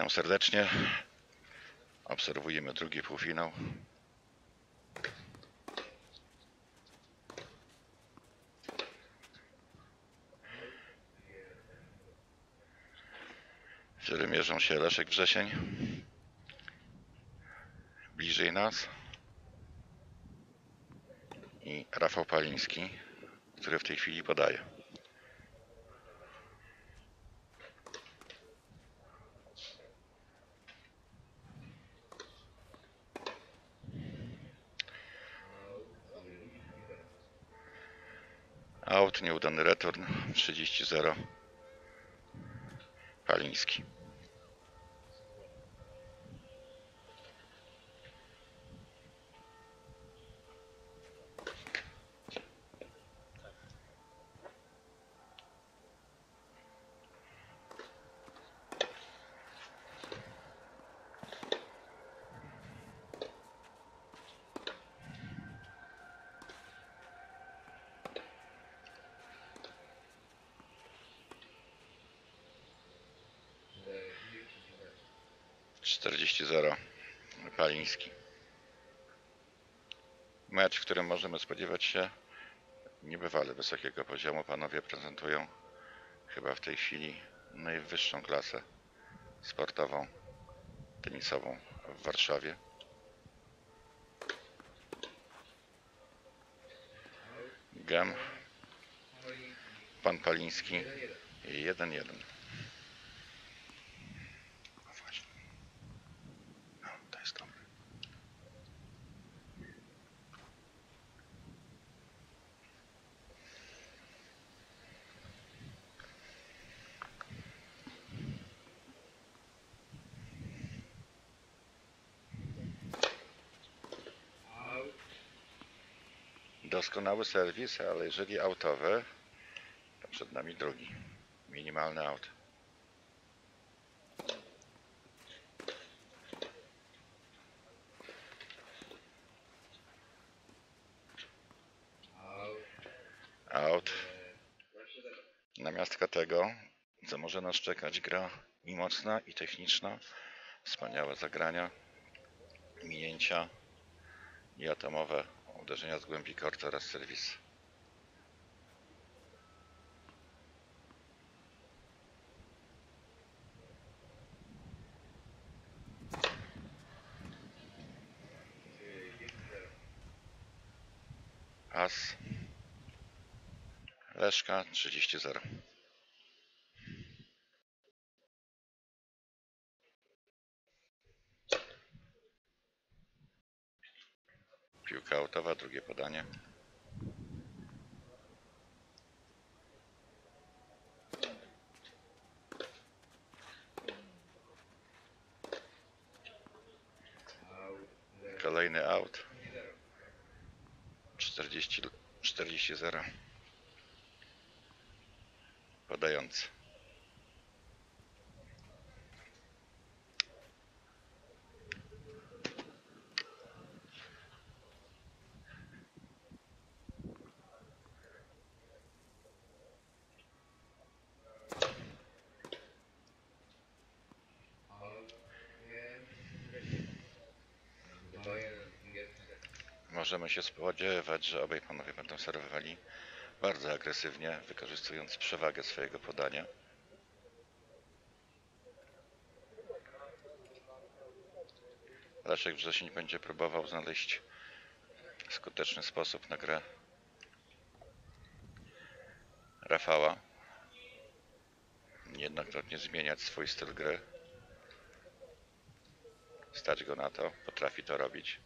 Witam serdecznie. Obserwujemy drugi półfinał. W którym mierzą się Leszek Wrzesień. Bliżej nas. I Rafał Paliński, który w tej chwili podaje. Out, nieudany return, 30-0. Paliński. Czterdzieści zero Paliński. Mecz, w którym możemy spodziewać się niebywale wysokiego poziomu. Panowie prezentują chyba w tej chwili najwyższą klasę sportową, tenisową w Warszawie. Gem, pan Paliński 1-1. No właśnie. No, to jest dobre. Doskonały serwis, ale jeżeli autowe, to przed nami drugi. Minimalny aut. Aut. Namiastka tego, co może nas czekać, gra i mocna, i techniczna. Wspaniałe zagrania, minięcia i atomowe uderzenia z głębi kortu oraz serwis. As. Leszka 30-0. Piłka autowa, drugie podanie. Kolejny aut. 40, 40 0. Podający. Możemy się spodziewać, że obaj panowie będą serwowali bardzo agresywnie, wykorzystując przewagę swojego podania. Leszek Wrzesień będzie próbował znaleźć skuteczny sposób na grę Rafała. Niejednokrotnie zmieniać swój styl gry. Stać go na to, potrafi to robić.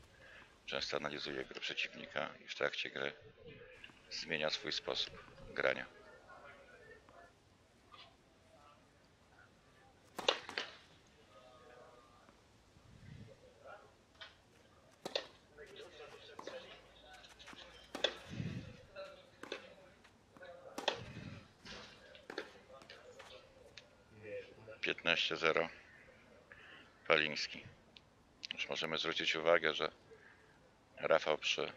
Często analizuje grę przeciwnika i w trakcie gry zmienia swój sposób grania. Piętnaście zero Paliński. Już możemy zwrócić uwagę, że Rafał przy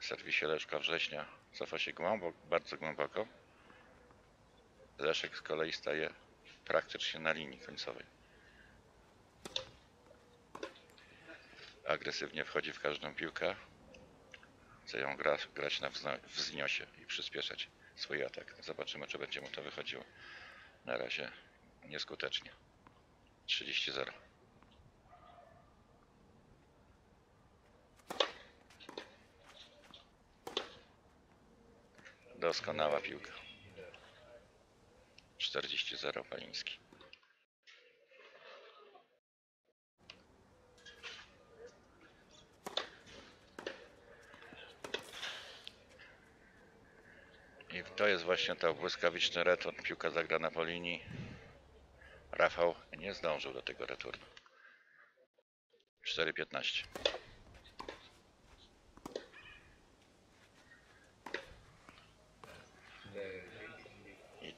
serwisie Leszka Września cofa się głęboko, bardzo głęboko. Leszek z kolei staje praktycznie na linii końcowej. Agresywnie wchodzi w każdą piłkę. Chce ją gra, grać na wzniosie i przyspieszać swój atak. Zobaczymy, czy będzie mu to wychodziło. Na razie nieskutecznie. 30-0. Doskonała piłka. 40-0 Paliński. I to jest właśnie to błyskawiczny return. Piłka zagrana po linii. Rafał nie zdążył do tego returnu. 4-15.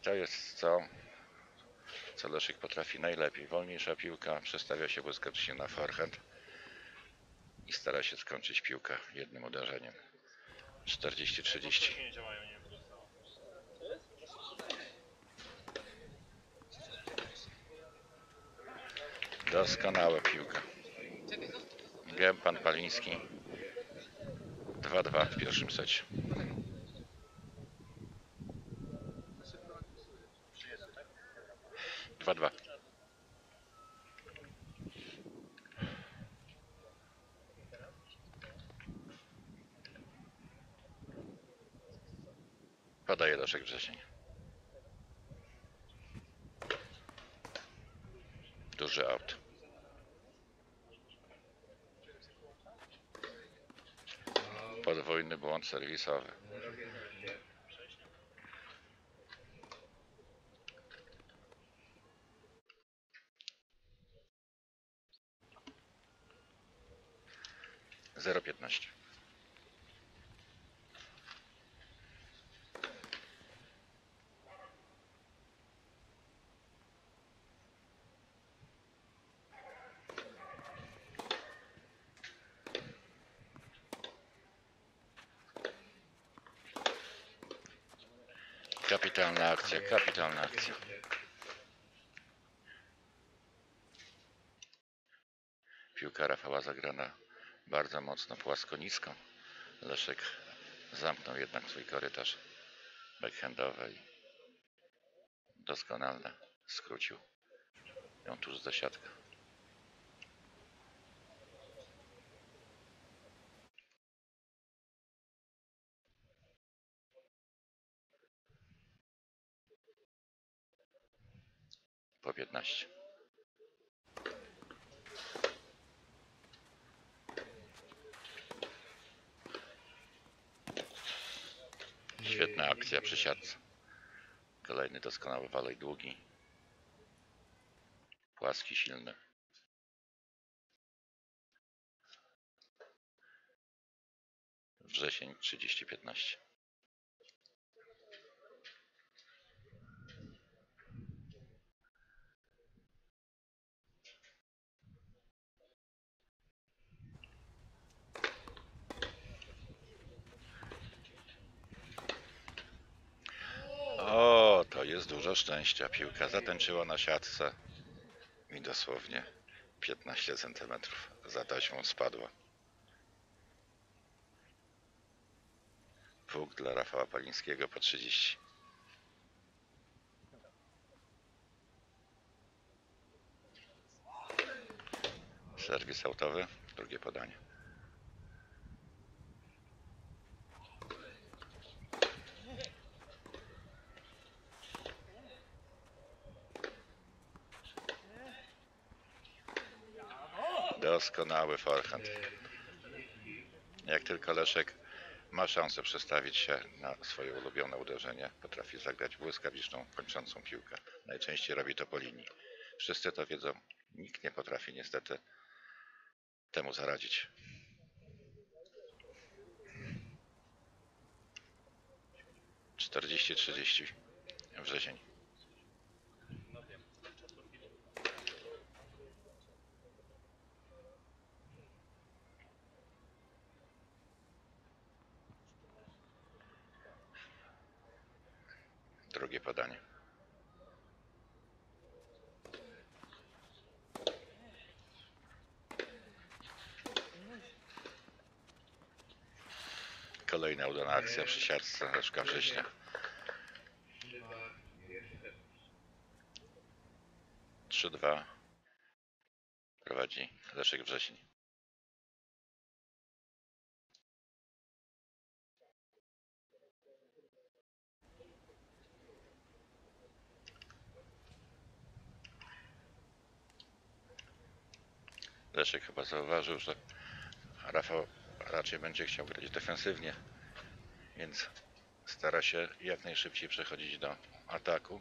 To jest co, co Leszek potrafi najlepiej. Wolniejsza piłka, przestawia się błyskawicznie na forehand i stara się skończyć piłkę jednym uderzeniem. 40-30. nie działają, nie Doskonała piłka. Wiem, pan Paliński. 2-2 w pierwszym secie. Dwa dwa. Podaje Leszek Wrzesień. Duży aut. Podwójny błąd serwisowy. Zero piętnaście. Kapitalna akcja, kapitalna akcja. Piłka Rafała zagrana bardzo mocno płasko nisko. Leszek zamknął jednak swój korytarz backhandowy i doskonale skrócił ją tuż za siatkę. Po 15. Świetna akcja przy siatce. Kolejny doskonały walej długi. Płaski, silny. Wrzesień 30-15. O, dużo szczęścia. Piłka zatęczyła na siatce i dosłownie 15 cm za taśmą spadła. Punkt dla Rafała Palińskiego po 30. Serwis autowy, drugie podanie. Doskonały forehand. Jak tylko Leszek ma szansę przestawić się na swoje ulubione uderzenie, potrafi zagrać błyskawiczną, kończącą piłkę. Najczęściej robi to po linii. Wszyscy to wiedzą. Nikt nie potrafi niestety temu zaradzić. Czterdzieści, trzydzieści. Wrzesień. drogie badanie. Kolejna udana akcja przy siarce Leszka Września. Trzy dwa prowadzi Leszek Wrześni. Leszek chyba zauważył, że Rafał raczej będzie chciał grać defensywnie, więc stara się jak najszybciej przechodzić do ataku.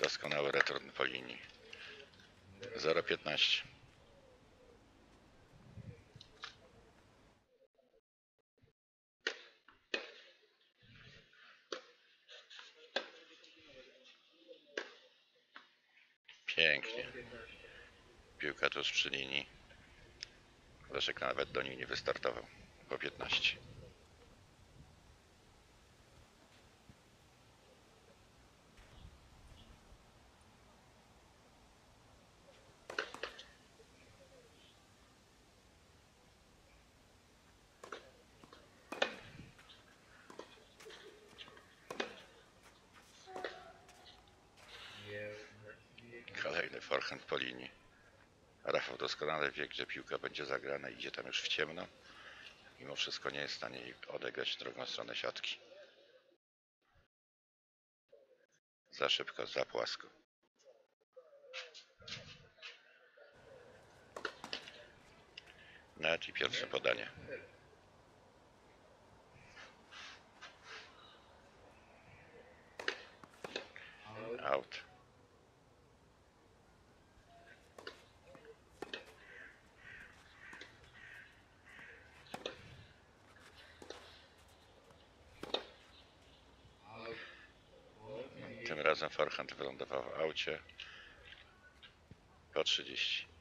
Doskonały return po linii. 0,15. Pięknie. Piłka tuż przy linii. Leszek nawet do niej nie wystartował. Po 15. Kolejny forehand po linii. Rafał doskonale wie, gdzie piłka będzie zagrana, idzie tam już w ciemno. Mimo wszystko nie jest w stanie odegrać w drugą stronę siatki. Za szybko, za płasko. Net i pierwsze podanie. Out. Farhant wylądował w aucie. K-30.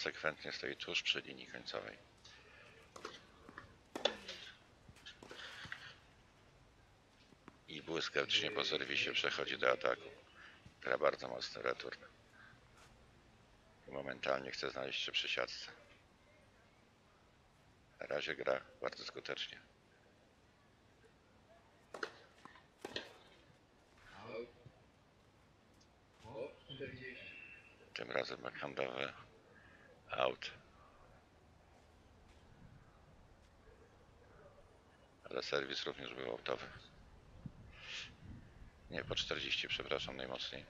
Konsekwentnie stoi tuż przy linii końcowej. I błyskawicznie po serwisie przechodzi do ataku. Gra bardzo mocny return. I momentalnie chce znaleźć się przy siatce. Na razie gra bardzo skutecznie. Tym razem backhandowy out. Ale serwis również był outowy. Nie, po 40, przepraszam, najmocniej.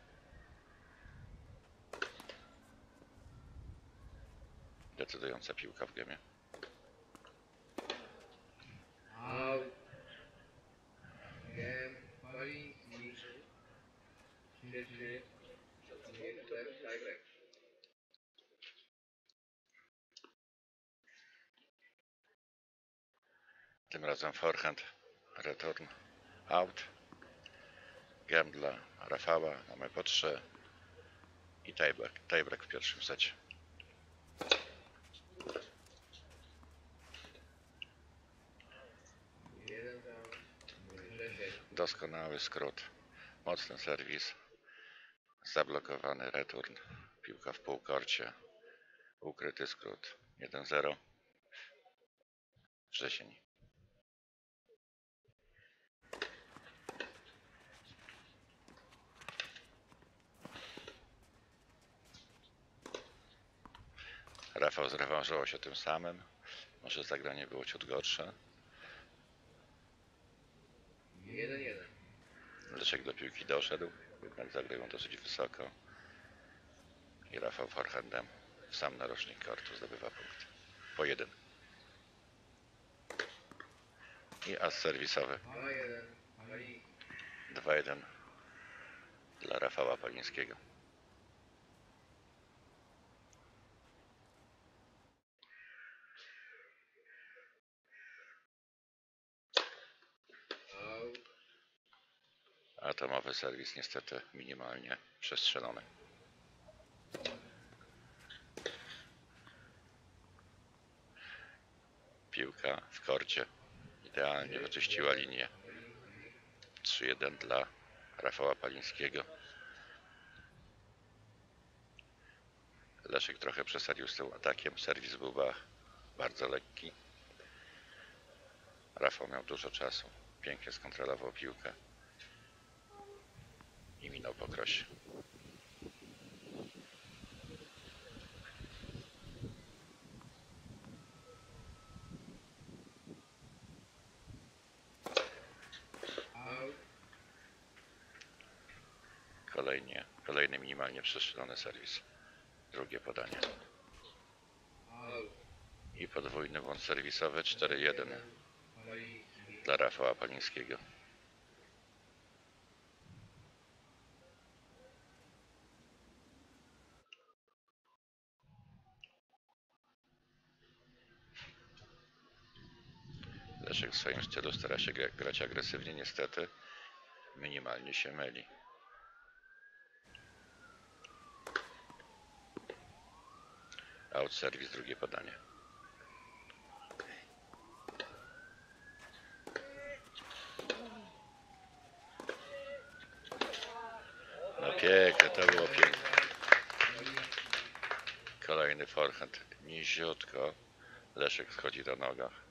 Decydująca piłka w gemie. Game. Pali. Trzy, trzy. Jeden, tiebreak. Tym razem forehand, return, out. Gem dla Rafała, mamy po 3. I tiebreak, tiebreak w pierwszym secie. Doskonały skrót, mocny serwis, zablokowany return, piłka w półkorcie, ukryty skrót 1-0. Wrzesień. Rafał zrewanżował się tym samym. Może zagranie było ciut gorsze. Jeden, jeden. Leszek do piłki doszedł, jednak zagrał ją dosyć wysoko. I Rafał forehandem sam narożnik kortu zdobywa punkt. Po jeden. I as serwisowy. Dwa, jeden. Pali. 2-1 dla Rafała Palińskiego. Atomowy serwis niestety minimalnie przestrzelony. Piłka w korcie idealnie wyczyściła linię. 3-1 dla Rafała Palińskiego. Leszek trochę przesadził z tym atakiem. Serwis był ba- bardzo lekki. Rafał miał dużo czasu. Pięknie skontrolował piłkę i minął po. Kolejnie, kolejny minimalnie przestrzelony serwis. Drugie podanie. I podwójny błąd serwisowy 4-1 Paliński. dla Rafała Palińskiego. Leszek w swoim stylu stara się gra- grać agresywnie, niestety minimalnie się myli. Out service, drugie podanie. No piękne, to było piękne. Kolejny forehand, niziutko. Leszek schodzi na nogach.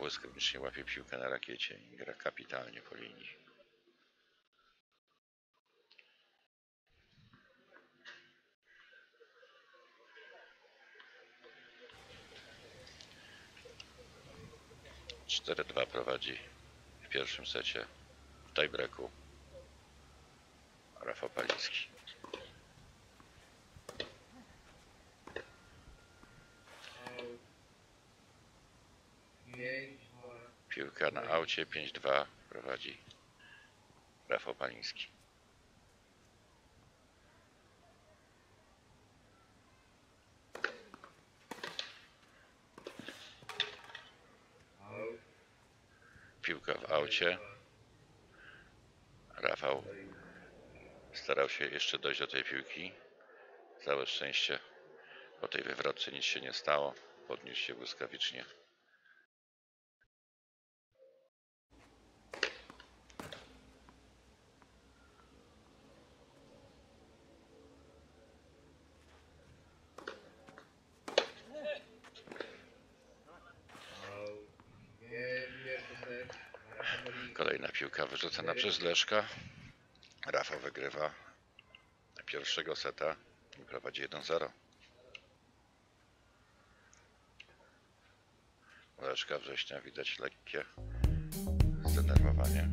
Błyskawicznie łapie piłkę na rakiecie i gra kapitalnie po linii. Cztery dwa prowadzi w pierwszym secie w tiebreaku Rafał Paliński. Out. Pięć. dwa. Na aucie 5-2 prowadzi Rafał Paliński. Piłka w aucie. Rafał starał się jeszcze dojść do tej piłki. Całe szczęście po tej wywrotce nic się nie stało. Podniósł się błyskawicznie. Out. Pięć. Pierwszy set. Rafał Paliński. Kolejna piłka wyrzucona przez Leszka. Rafał wygrywa pierwszego seta i prowadzi 1-0. U Leszka września widać lekkie zdenerwowanie.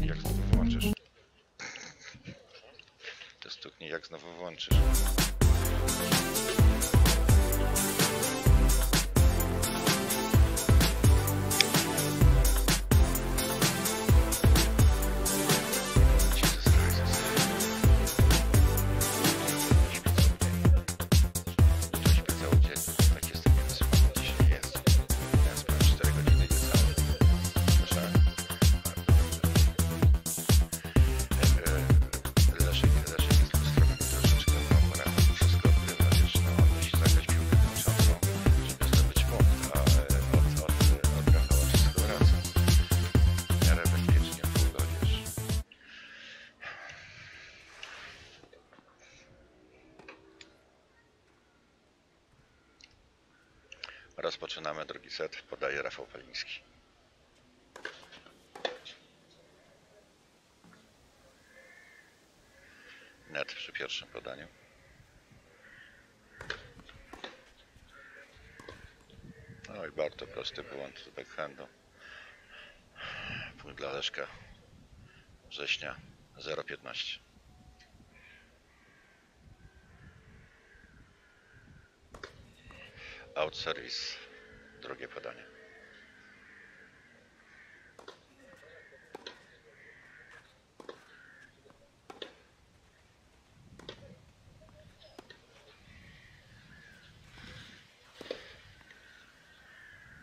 Jak znowu wyłączysz. To stuknie jak znowu włączysz. Rozpoczynamy drugi set, podaje Rafał Paliński. Net przy pierwszym podaniu. No i bardzo prosty błąd z backhandu. Punkt dla Leszka. Września 0,15. Out service. Drugie podanie.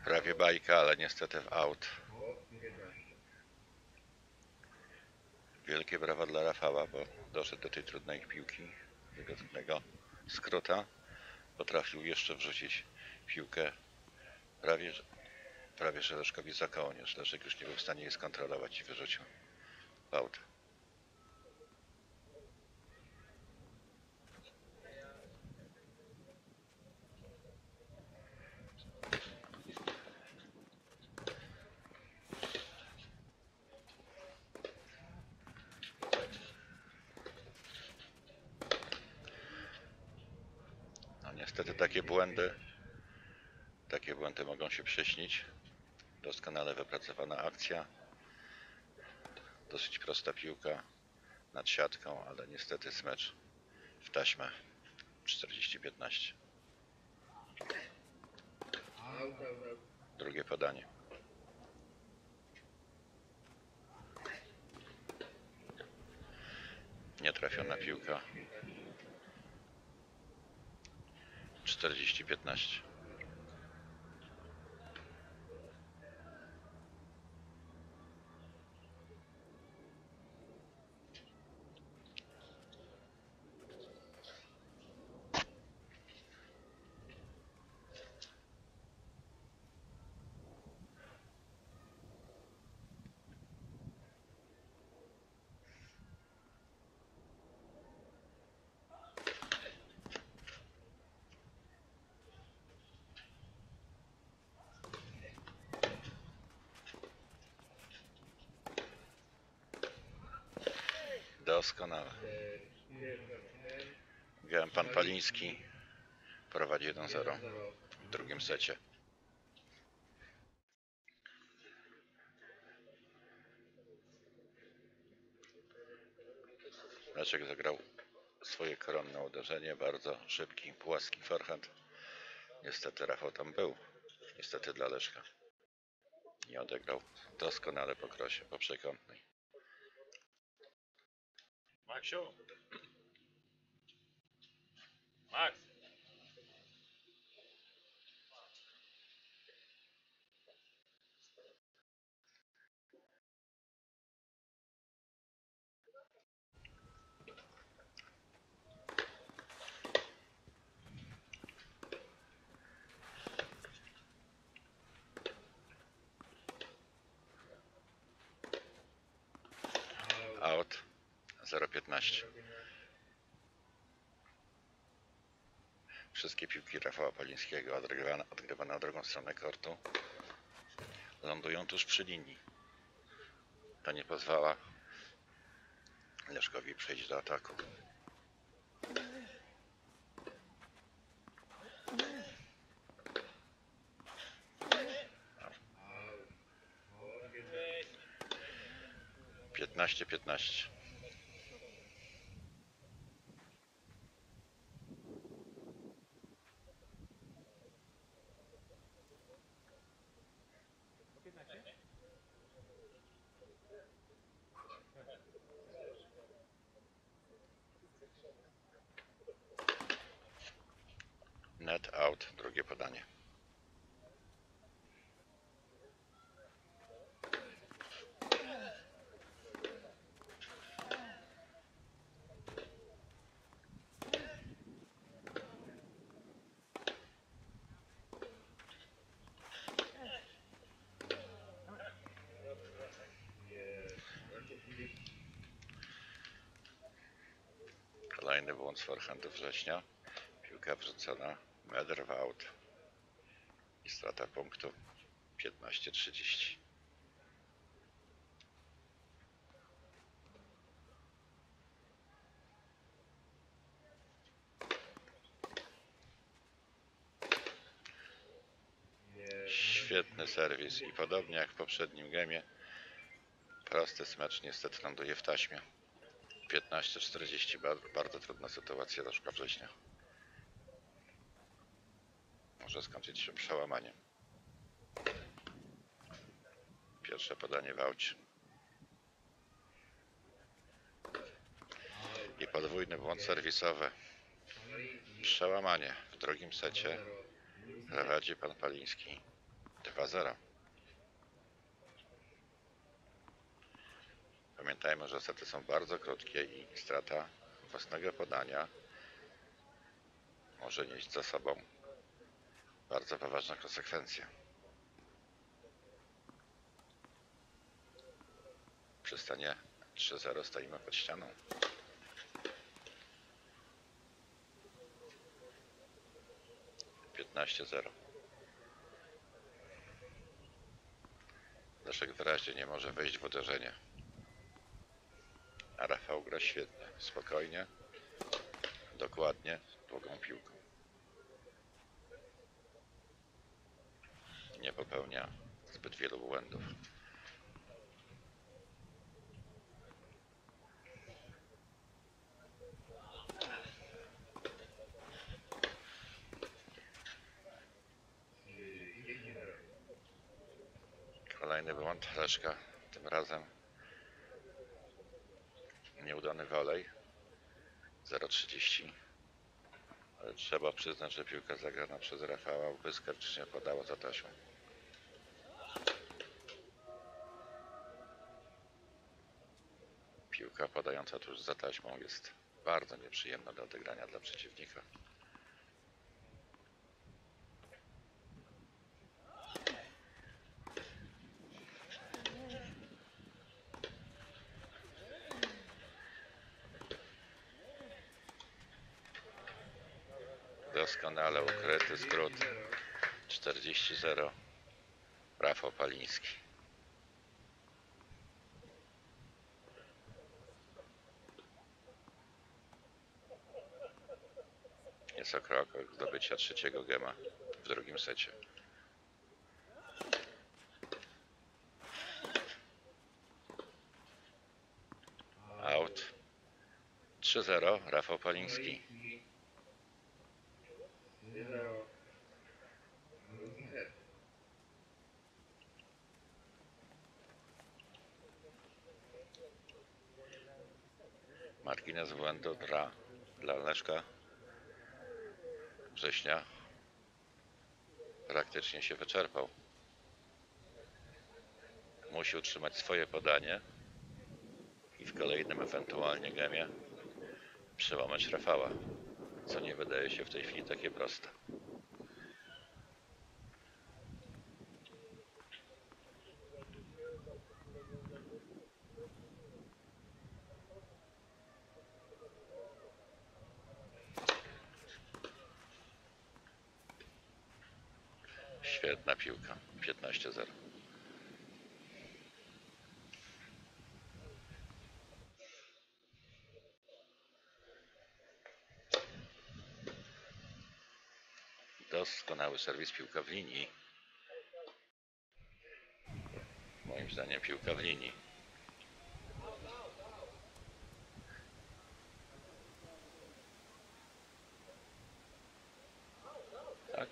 Prawie bajka, ale niestety w aut. Wielkie brawa dla Rafała, bo doszedł do tej trudnej piłki, tego trudnego skróta. Potrafił jeszcze wrzucić piłkę prawie, prawie że Leszkowi za kołnierz. Leszek już nie był w stanie jej skontrolować i wyrzucił w aut. No niestety takie błędy, takie błędy mogą się przyśnić. Doskonale Dosyć prosta piłka nad siatką, ale niestety smecz w taśmę 40-15. Out, out, out. Drugie podanie. Nietrafiona piłka. 40-15. Doskonale. Grałem pan Paliński. Prowadzi 1-0 1-0. w drugim secie. Leszek zagrał swoje koronne uderzenie, bardzo szybki, płaski forehand. Niestety Rafał tam był. Niestety dla Leszka. Nie odegrał doskonale po krosie, po przekątnej. Mike Show. Mike. Piłki Rafała Palińskiego odgrywane, odgrywane na drugą stronę kortu lądują tuż przy linii. To nie pozwala Leszkowi przejść do ataku. O, 15. 15-15. Net out, drugie podanie. Kolejny błąd z forehandu września. Piłka wrzucona, metr w i strata punktu 15-30. Świetny serwis i podobnie jak w poprzednim gemie prosty smecz niestety ląduje w taśmie. 15-40 bardzo, trudna sytuacja do szkoły września. Może skończyć się przełamaniem. Pierwsze podanie w aucie. I podwójny błąd serwisowy. Przełamanie w drugim secie prowadzi pan Paliński 2-0. Pamiętajmy, że sety są bardzo krótkie i strata własnego podania może nieść za sobą bardzo poważne konsekwencje. Przy stanie 3-0 stoimy pod ścianą. Piętnaście zero. Leszek wyraźnie nie może wejść w uderzenie. Rafał gra świetnie, spokojnie, dokładnie, długą piłką. Nie popełnia zbyt wielu błędów. 10 zero. Kolejny błąd Leszka, tym razem nieudany wolej 0,30 ale trzeba przyznać, że piłka zagrana przez Rafała błyskawicznie podała za taśmą. Piłka podająca tuż za taśmą jest bardzo nieprzyjemna do odegrania dla przeciwnika. Doskonale ukryty skrót 40-0 Rafał Paliński. Jest o krok od zdobycia trzeciego gema w drugim secie. Out. 3-0 Rafał Paliński. Zero. Margines błędu dla, dla Leszka Września praktycznie się wyczerpał. Musi utrzymać swoje podanie i w kolejnym ewentualnie gemie przełamać Rafała, co nie wydaje się w tej chwili takie proste. Świetna piłka. 15-0. Serwis piłka w linii. Moim zdaniem piłka w linii. Tak?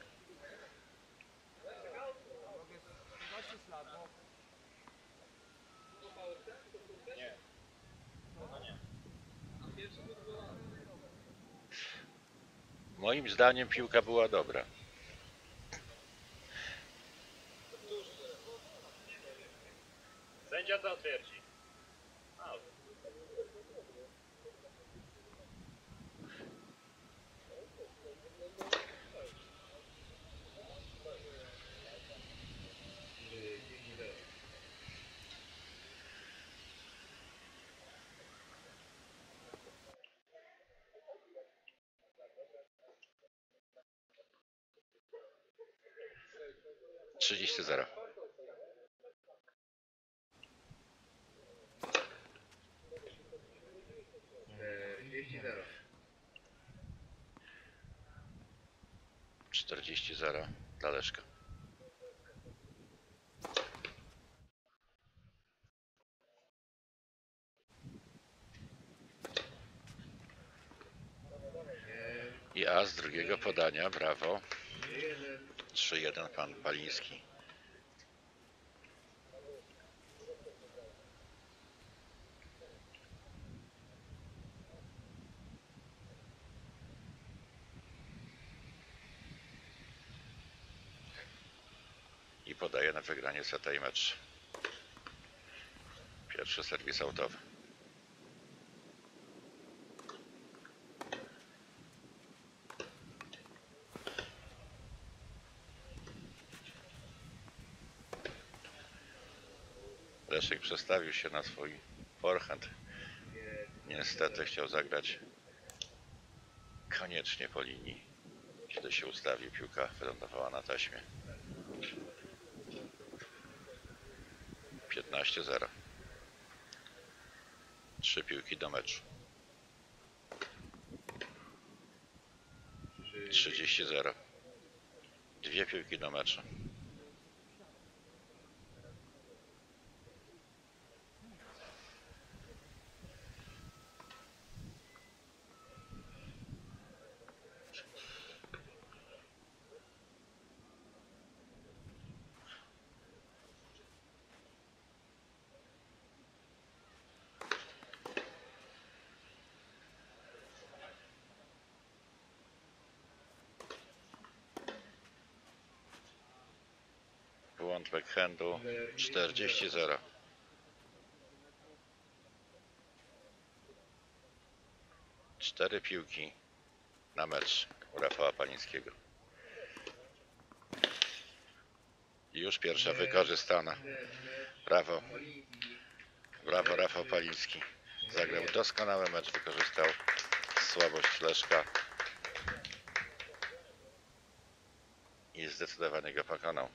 Moim zdaniem piłka była dobra. Trzydzieści zero. 30 zero. Czterdzieści zero dla Leszka. I A z drugiego podania, brawo. 1. 3-1 pan Paliński. I podaje na wygranie seta i mecz. Pierwszy serwis autowy. Leszek przestawił się na swój forehand. Niestety chciał zagrać koniecznie po linii. Kiedy się ustawił, piłka wylądowała na taśmie. 15-0. Trzy piłki do meczu. 30-0. Dwie piłki do meczu. Błąd backhandu 40-0. Cztery piłki na mecz u Rafała Panińskiego. I Już pierwsza wykorzystana. Brawo, brawo Rafał Paliński. Zagrał doskonały mecz, wykorzystał słabość Leszka i zdecydowanie go pokonał.